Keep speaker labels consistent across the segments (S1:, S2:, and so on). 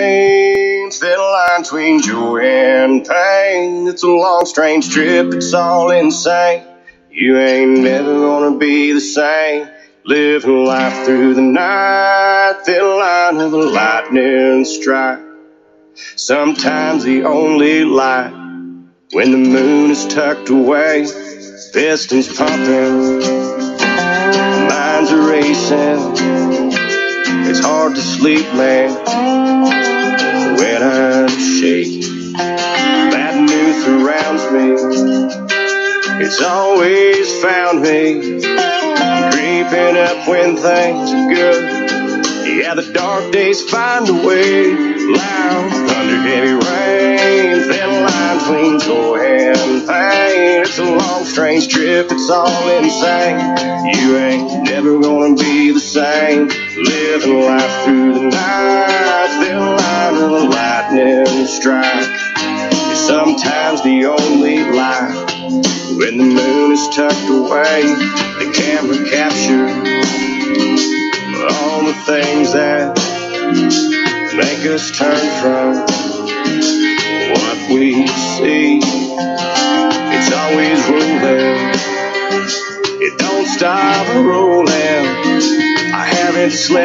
S1: rain, thin line between joy and pain. It's a long, strange trip, it's all insane. You ain't never gonna be the same. Living life through the night, thin line of a lightning strike. Sometimes the only light when the moon is tucked away, pistons pumping, minds are racing. It's hard to sleep, man, when I'm shaking. Bad news surrounds me. It's always found me creeping up when things are good. Yeah, the dark days find a way. Loud thunder, heavy rain, thin line between joy and pain. It's long, strange trip. It's all insane. You ain't never gonna be the same. Living life through the night, thin line of a lightning strike. Sometimes the only light. When the moon is tucked away, the camera captures all the things that make us turn from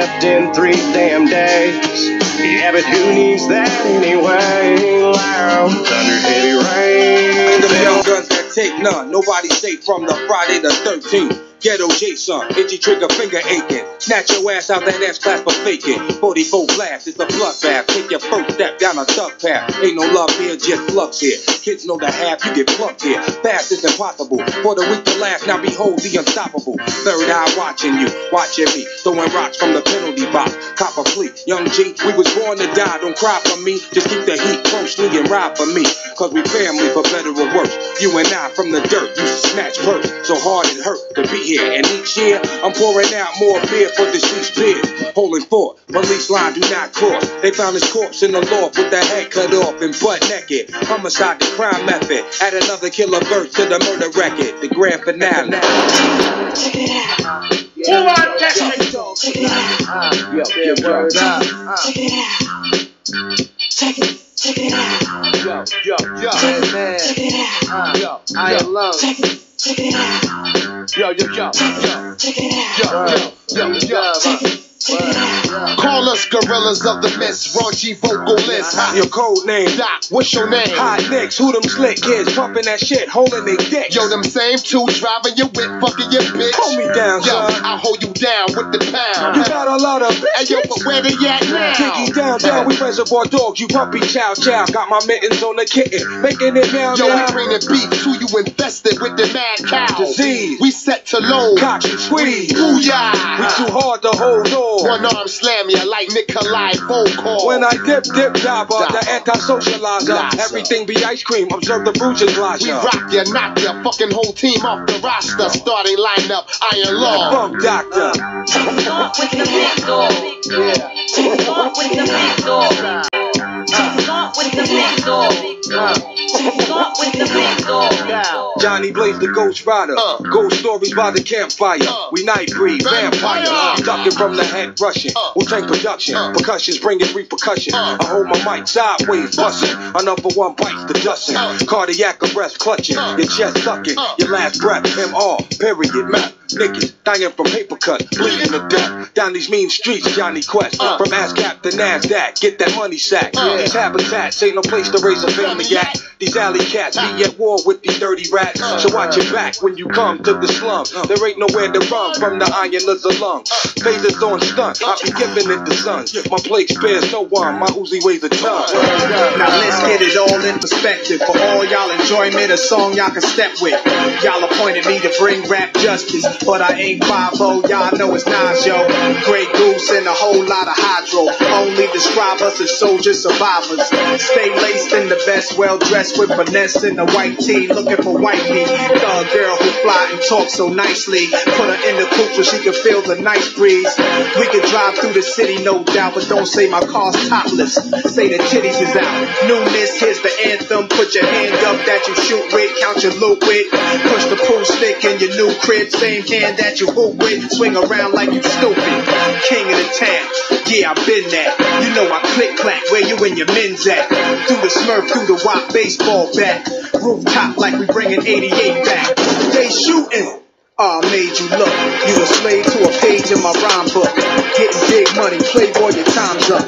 S1: haven't in three damn days. Yeah, but who needs that anyway? Loud thunder, heavy rain.
S2: The young guns that take none. Nobody safe from the Friday the 13th. Ghetto Jason, itchy trigger finger aching. Snatch your ass out that ass class for faking. 44 blast, it's a bloodbath. Take your first step down a thug path. Ain't no love here, just flux here. Kids know the half, you get plucked here. Fast is impossible. For the weak to last, now behold the unstoppable. Third eye watching you, watching me. Throwing rocks from the penalty box. Copper fleet, young G, we was born to die. Don't cry for me, just keep the heat closely and ride for me. Cause we family for better or worse. You and I from the dirt, to snatch purse. So hard it hurt to be here. And each year, I'm pouring out more beer for deceased peers. Holding fort, police line do not cross. They found his corpse in the loft with the head cut off and butt naked. Homicide, the crime method. Add another killer verse to the murder record. The grand finale.
S3: Check it out.
S4: Who are testing?
S3: Check it out.
S4: Yo, yo, word up.
S3: Check it out. Check it. out. Check it out.
S4: Yo, yo, yo, man.
S3: Check it out.
S4: Yo, I alone.
S3: Check it. Check it out.
S4: Yo, yo, yo, yo,
S3: Check it out.
S4: yo, yo, yo,
S3: Check it. Check it out.
S5: Call us gorillas of the mist, raunchy vocalists.
S2: Your code name.
S5: Doc, what's your name?
S2: Hot nicks, who them slick kids pumping that shit, holding they dicks.
S5: Yo, them same two driving your whip, fucking your bitch.
S2: Hold me down,
S5: Yo,
S2: son.
S5: I'll hold you down with the pound.
S2: You got a lot of
S5: Hey, yo, but where they at now?
S2: Diggy down, down, we reservoir dogs, you puppy chow chow. Got my mittens on the kitten, making it down,
S5: Yo, we
S2: down.
S5: bringing beef to you infested with the mad cow.
S2: Disease.
S5: We set to load.
S2: Cock and squeeze. We too hard to hold on.
S5: One arm slam ya like Nikolai Volkov.
S2: When I dip, dip, dabber, the anti-socializer. Everything be ice cream, observe the Bruges bruises,
S5: we rock ya, knock ya, fucking whole team off the roster. Starting lineup, Iron Law.
S2: Funk doctor. Johnny Blaze the Ghost Rider.
S5: Uh.
S2: Ghost stories by the campfire.
S5: Uh.
S2: We night breed, vampire. Ducking from the head rushing.
S5: Uh.
S2: Wu Tang production.
S5: Uh.
S2: Percussions bringing repercussion.
S5: Uh.
S2: I hold my mic sideways, busting. Another one bites the dusting.
S5: Uh.
S2: Cardiac arrest clutching.
S5: Uh.
S2: Your chest sucking.
S5: Uh.
S2: Your last breath. MR. Period. Map. Niggas dying from paper cut, bleeding to death. Down these mean streets, Jonny Quest.
S5: Uh.
S2: From ASCAP to NASDAQ, get that money sack.
S5: Uh.
S2: These habitats ain't no place to raise a family at. These alley cats be at war with these dirty rats. So watch your back when you come to the slum. There ain't nowhere to run from the iron lizard lung. Phasers on stunt, I be giving it the sun. My plate spares no one, my Uzi weighs a ton.
S6: Now let's get it all in perspective. For all y'all enjoyment, a song y'all can step with. Y'all appointed me to bring rap justice, but I ain't 5 y'all know it's Nas, yo. Grey Goose and a whole lot of hydro. Only describe us as soldiers, survivors. Stay laced in the best, well dressed with finesse in the white tee, looking for white meat. Thug girl who fly and talk so nicely. Put her in the coupe so she can feel the nice breeze. We can drive through the city, no doubt, but don't say my car's topless. Say the titties is out. Newness, here's the anthem. Put your hand up that you shoot with, count your loot with. Push the pool stick in your new crib, same can that you hoop with, swing around like you stupid. King of the town, yeah, I've been that. You know I click clack, where you and your men's at? Through the smurf, through the wop baseball bat. Rooftop like we bringing 88 back. They shooting. I made you look. You a slave to a page in my rhyme book. Getting big money, playboy, your time's up.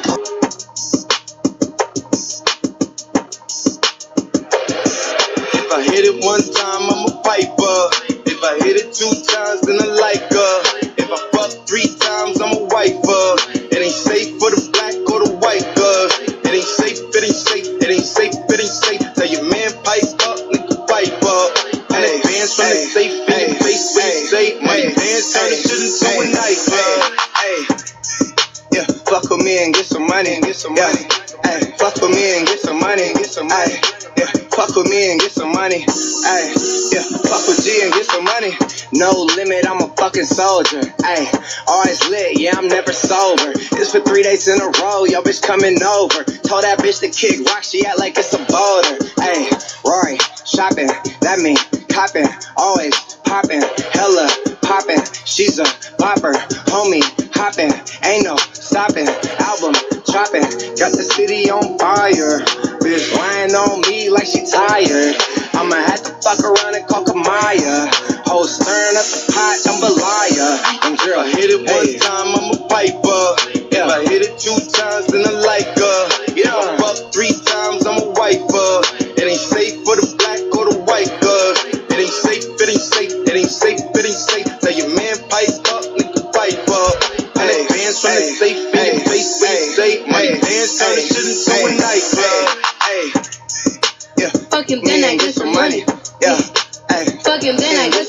S7: If I hit it one time, I'm a piper. If I hit it two bands from the safe in your face when you say money bands turn the shit into a knife. Hey, yeah, fuck with me and get some money and get some money. Hey, fuck with me and get some money and get some money. Yeah, fuck with me and get some money. Ay, yeah, fuck with G and get some money. No limit, I'm a fucking soldier. Ay, always lit, yeah, I'm never sober. It's for three days in a row, yo bitch coming over. Told that bitch to kick rock, she act like it's a boulder. Ay, Rory, shopping, that mean copping, always popping, hella popping. She's a bopper, homie, hopping, ain't no stopping. Album dropping, got the city on fire. Bitch lying on me like she tired. I'ma have to fuck around and call Kamaiyah. Whole stirring up the pot, jambalaya. And girl, hit it one time, I'm a piper. If I hit it two times, nigga pipe. And the bands from the safe in your face when you say money bands turn the shit into a nightclub. Hey, yeah.
S8: Fuck him, then I get some money.
S7: Yeah, hey.
S8: Fuck him, then I get